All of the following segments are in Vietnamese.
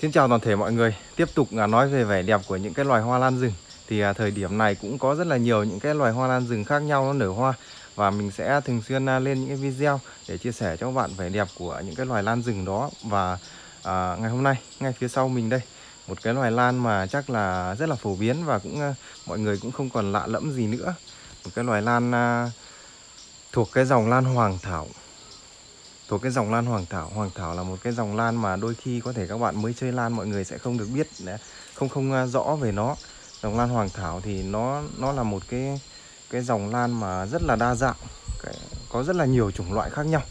Xin chào toàn thể mọi người. Tiếp tục à, nói về vẻ đẹp của những cái loài hoa lan rừng. Thì à, thời điểm này cũng có rất là nhiều những cái loài hoa lan rừng khác nhau nó nở hoa và mình sẽ thường xuyên à, lên những cái video để chia sẻ cho các bạn vẻ đẹp của những cái loài lan rừng đó và à, ngày hôm nay ngay phía sau mình đây một cái loài lan mà chắc là rất là phổ biến và cũng mọi người cũng không còn lạ lẫm gì nữa. Một cái loài lan à, thuộc cái dòng lan hoàng thảo thuộc cái dòng lan hoàng thảo. Hoàng thảo là một cái dòng lan mà đôi khi có thể các bạn mới chơi lan mọi người sẽ không được biết không không à, rõ về nó. Dòng lan hoàng thảo thì nó nó là một cái cái dòng lan mà rất là đa dạng cái, có rất là nhiều chủng loại khác nhau.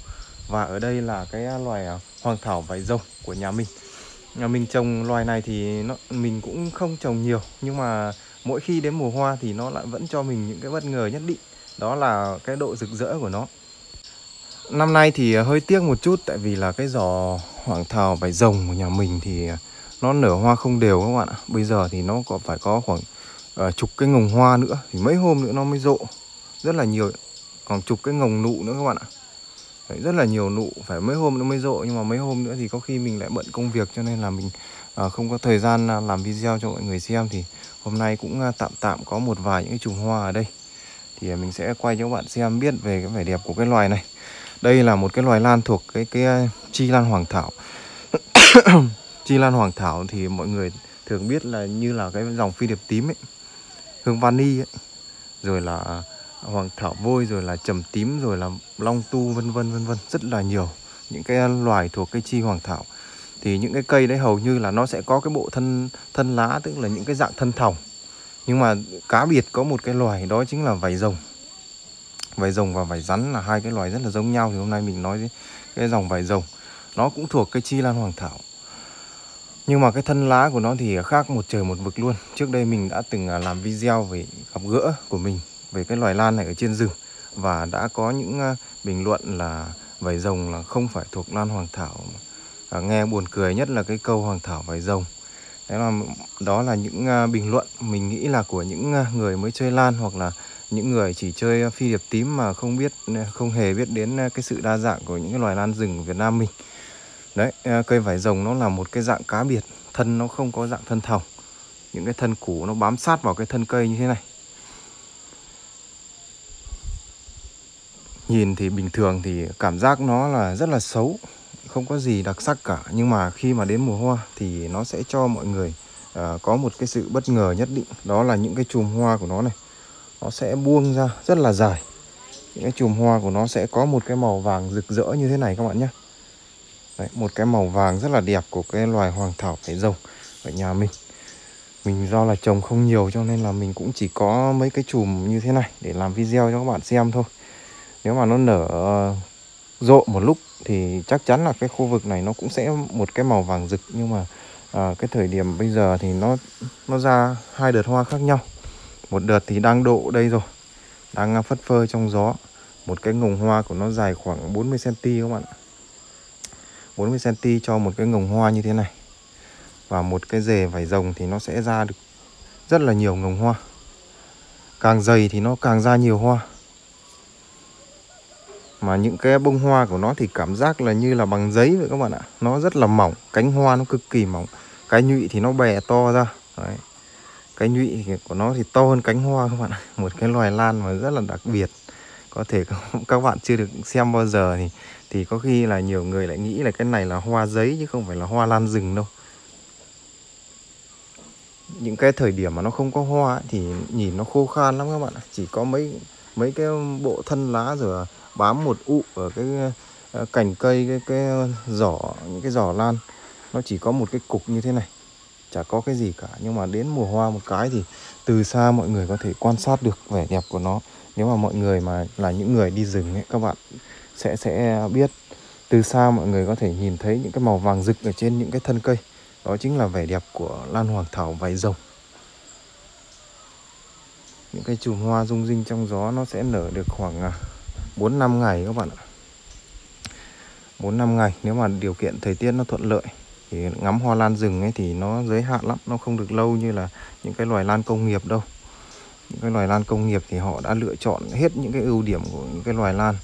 Và ở đây là cái loài à, hoàng thảo vải rồng của nhà mình. Nhà mình trồng loài này thì nó mình cũng không trồng nhiều nhưng mà mỗi khi đến mùa hoa thì nó lại vẫn cho mình những cái bất ngờ nhất định. Đó là cái độ rực rỡ của nó. Năm nay thì ờ, hơi tiếc một chút tại vì là cái giò hoàng thảo vải rồng của nhà mình thì ờ, nó nở hoa không đều các bạn ạ. Bây giờ thì nó có phải có khoảng uh, chục cái ngồng hoa nữa. Thì mấy hôm nữa nó mới rộ. Rất là nhiều. Còn chục cái ngồng nụ nữa các bạn ạ. Đấy, rất là nhiều nụ. Phải mấy hôm nữa mới rộ. Nhưng mà mấy hôm nữa thì có khi mình lại bận công việc cho nên là mình uh, không có thời gian làm video cho mọi người xem. Thì hôm nay cũng uh, tạm tạm có một vài những cái chùm hoa ở đây. Thì mình sẽ quay cho các bạn xem biết về cái vẻ đẹp của cái loài này đây là một cái loài lan thuộc cái cái ờ, chi lan hoàng thảo. Chi lan hoàng thảo thì mọi người thường biết là như là cái dòng phi điệp tím ấy, hương vani ấy, rồi là ờ, hoàng thảo vôi, rồi là trầm tím, rồi là long tu, vân vân vân vân, rất là nhiều. Những cái ờ, loài thuộc cái chi hoàng thảo. Thì những cái cây đấy hầu như là nó sẽ có cái bộ thân thân lá, tức là những cái dạng thân thòng. Nhưng mà cá biệt có một cái loài đó chính là vảy rồng vải rồng và vải rắn là hai cái loài rất là giống nhau. Thì hôm nay mình nói cái dòng vải rồng nó cũng thuộc cái chi lan hoàng thảo. Nhưng mà cái thân lá của nó thì khác một trời một vực luôn. Trước đây mình đã từng à, làm video về gặp gỡ của mình về cái loài lan này ở trên rừng. Và đã có những à, bình luận là vải rồng là không phải thuộc lan hoàng thảo. À, nghe buồn cười nhất là cái câu hoàng thảo vải rồng. Đó là đó là những à, bình luận mình nghĩ là của những người mới chơi lan hoặc là những người chỉ chơi phi điệp tím mà không biết không hề biết đến cái sự đa dạng của những cái loài lan rừng của Việt Nam mình. Đấy à, cây vải rồng nó là một cái dạng cá biệt thân nó không có dạng thân thòng. Những cái thân củ nó bám sát vào cái thân cây như thế này. Nhìn thì bình thường thì cảm giác nó là rất là xấu không có gì đặc sắc cả. Nhưng mà khi mà đến mùa hoa thì nó sẽ cho mọi người uh, có một cái sự bất ngờ nhất định. Đó là những cái chùm hoa của nó này nó sẽ buông ra rất là dài. Những cái chùm hoa của nó sẽ có một cái màu vàng rực rỡ như thế này các bạn nhé. Đấy, một cái màu vàng rất là đẹp của cái loài hoàng thảo phải rồng ở nhà mình. Mình do là trồng không nhiều cho nên là mình cũng chỉ có mấy cái chùm như thế này để làm video cho các bạn xem thôi. Nếu mà nó nở ờ, rộ một lúc thì chắc chắn là cái khu vực này nó cũng sẽ một cái màu vàng rực. Nhưng mà à, cái thời điểm bây giờ thì nó nó ra hai đợt hoa khác nhau một đợt thì đang độ đây rồi. Đang à, phất phơ trong gió. Một cái ngồng hoa của nó dài khoảng 40 cm các bạn 40 cm cho một cái ngồng hoa như thế này. Và một cái rề vải rồng thì nó sẽ ra được rất là nhiều ngồng hoa. Càng dày thì nó càng ra nhiều hoa. Mà những cái bông hoa của nó thì cảm giác là như là bằng giấy vậy các bạn ạ. Nó rất là mỏng, cánh hoa nó cực kỳ mỏng. Cái nhụy thì nó bè to ra. Đấy cái nhụy của nó thì to hơn cánh hoa các bạn một cái loài lan mà rất là đặc biệt. Có thể các bạn chưa được xem bao giờ thì thì có khi là nhiều người lại nghĩ là cái này là hoa giấy chứ không phải là hoa lan rừng đâu. Những cái thời điểm mà nó không có hoa ấy, thì nhìn nó khô khan lắm các bạn chỉ có mấy mấy cái bộ thân lá rồi bám một ụ ở cái ờ, cành cây cái cái giỏ những cái giỏ lan. Nó chỉ có một cái cục như thế này chả có cái gì cả. Nhưng mà đến mùa hoa một cái thì từ xa mọi người có thể quan sát được vẻ đẹp của nó. Nếu mà mọi người mà là những người đi rừng ấy, các bạn sẽ sẽ biết. Từ xa mọi người có thể nhìn thấy những cái màu vàng rực ở trên những cái thân cây. Đó chính là vẻ đẹp của lan hoàng thảo vảy rồng. Những cái chùm hoa rung rinh trong gió nó sẽ nở được khoảng à, 4 năm ngày các bạn ạ. 4 năm ngày, nếu mà điều kiện thời tiết nó thuận lợi thì ngắm hoa lan rừng ấy thì nó giới hạn lắm nó không được lâu như là những cái loài lan công nghiệp đâu. Những cái loài lan công nghiệp thì họ đã lựa chọn hết những cái ưu điểm của những cái loài lan.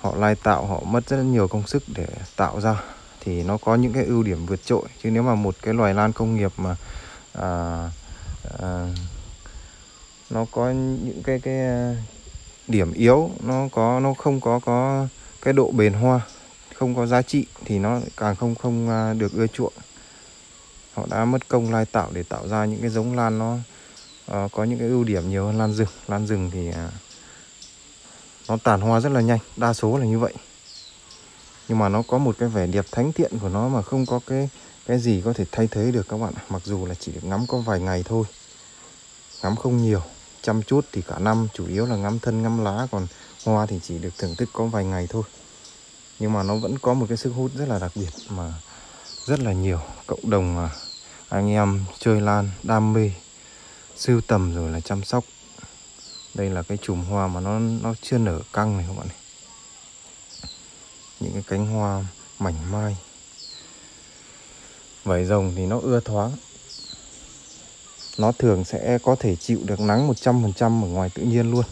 Họ lai tạo họ mất rất nhiều công sức để tạo ra. Thì nó có những cái ưu điểm vượt trội. Chứ nếu mà một cái loài lan công nghiệp mà à, à, nó có những cái cái à, điểm yếu nó có nó không có có cái độ bền hoa không có giá trị thì nó càng không không à, được ưa chuộng. Họ đã mất công lai tạo để tạo ra những cái giống lan nó uh, có những cái ưu điểm nhiều hơn lan rừng. Lan rừng thì uh, nó tàn hoa rất là nhanh đa số là như vậy. Nhưng mà nó có một cái vẻ đẹp thánh thiện của nó mà không có cái cái gì có thể thay thế được các bạn mặc dù là chỉ được ngắm có vài ngày thôi ngắm không nhiều chăm chút thì cả năm chủ yếu là ngắm thân ngắm lá còn hoa thì chỉ được thưởng thức có vài ngày thôi nhưng mà nó vẫn có một cái sức hút rất là đặc biệt mà rất là nhiều. Cộng đồng anh em chơi lan, đam mê, sưu tầm rồi là chăm sóc. Đây là cái chùm hoa mà nó nó chưa nở căng này các bạn này. Những cái cánh hoa mảnh mai. Vảy rồng thì nó ưa thoáng. Nó thường sẽ có thể chịu được nắng 100% ở ngoài tự nhiên luôn.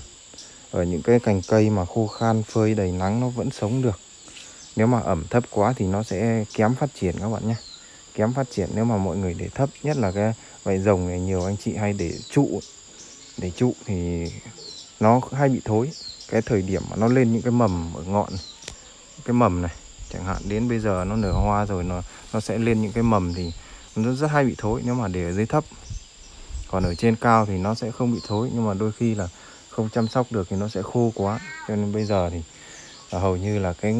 Ở những cái cành cây mà khô khan, phơi đầy nắng nó vẫn sống được nếu mà ẩm thấp quá thì nó sẽ kém phát triển các bạn nhé. Kém phát triển nếu mà mọi người để thấp, nhất là cái vảy rồng này nhiều anh chị hay để trụ. Để trụ thì nó hay bị thối. Cái thời điểm mà nó lên những cái mầm ở ngọn, cái mầm này, chẳng hạn đến bây giờ nó nở hoa rồi nó nó sẽ lên những cái mầm thì nó rất hay bị thối nếu mà để ở dưới thấp. Còn ở trên cao thì nó sẽ không bị thối, nhưng mà đôi khi là không chăm sóc được thì nó sẽ khô quá. Cho nên bây giờ thì là hầu như là cái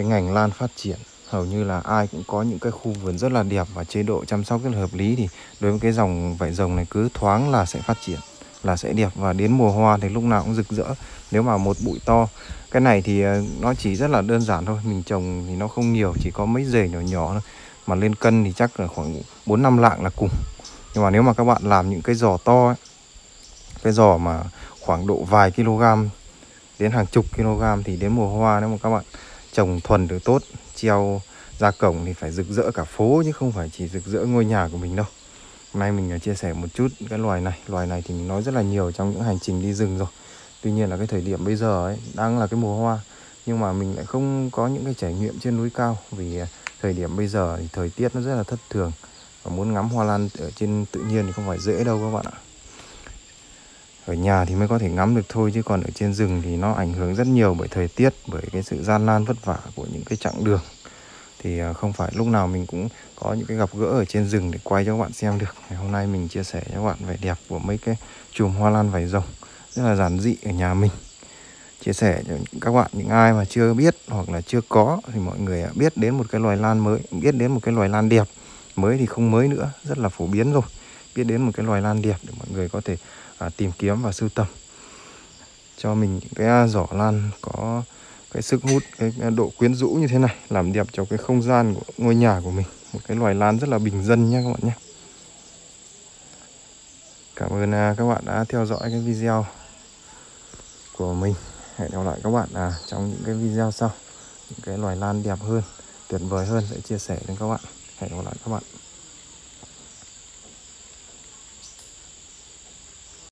cái ngành lan phát triển hầu như là ai cũng có những cái khu vườn rất là đẹp và chế độ chăm sóc rất là hợp lý thì đối với cái dòng vải rồng này cứ thoáng là sẽ phát triển là sẽ đẹp. Và đến mùa hoa thì lúc nào cũng rực rỡ. Nếu mà một bụi to cái này thì ờ, nó chỉ rất là đơn giản thôi. Mình trồng thì nó không nhiều chỉ có mấy rể nhỏ nhỏ thôi. Mà lên cân thì chắc là khoảng 4 năm lạng là cùng. Nhưng mà nếu mà các bạn làm những cái giò to ấy, cái giò mà khoảng độ vài kg đến hàng chục kg thì đến mùa hoa nếu mà các bạn trồng thuần được tốt, treo ra cổng thì phải rực rỡ cả phố chứ không phải chỉ rực rỡ ngôi nhà của mình đâu. Hôm nay mình à, chia sẻ một chút cái loài này. Loài này thì mình nói rất là nhiều trong những hành trình đi rừng rồi. Tuy nhiên là cái thời điểm bây giờ ấy, đang là cái mùa hoa, nhưng mà mình lại không có những cái trải nghiệm trên núi cao vì à, thời điểm bây giờ thì thời tiết nó rất là thất thường. Và muốn ngắm hoa lan ở trên tự nhiên thì không phải dễ đâu các bạn ạ ở nhà thì mới có thể ngắm được thôi, chứ còn ở trên rừng thì nó ảnh hưởng rất nhiều bởi thời tiết, bởi cái sự gian nan vất vả của những cái chặng đường. Thì à, không phải lúc nào mình cũng có những cái gặp gỡ ở trên rừng để quay cho các bạn xem được. Ngày hôm nay mình chia sẻ cho các bạn vẻ đẹp của mấy cái chùm hoa lan vải rồng, rất là giản dị ở nhà mình. Chia sẻ cho các bạn, những ai mà chưa biết hoặc là chưa có thì mọi người à, biết đến một cái loài lan mới, biết đến một cái loài lan đẹp mới thì không mới nữa, rất là phổ biến rồi biết đến một cái loài lan đẹp để mọi người có thể à, tìm kiếm và sưu tầm. Cho mình những cái giỏ lan có cái sức hút cái độ quyến rũ như thế này làm đẹp cho cái không gian của ngôi nhà của mình. Một cái loài lan rất là bình dân nha các bạn nhé. Cảm ơn à, các bạn đã theo dõi cái video của mình. Hẹn gặp lại các bạn à, trong những cái video sau. Những cái loài lan đẹp hơn tuyệt vời hơn sẽ chia sẻ đến các bạn. Hẹn gặp lại các bạn.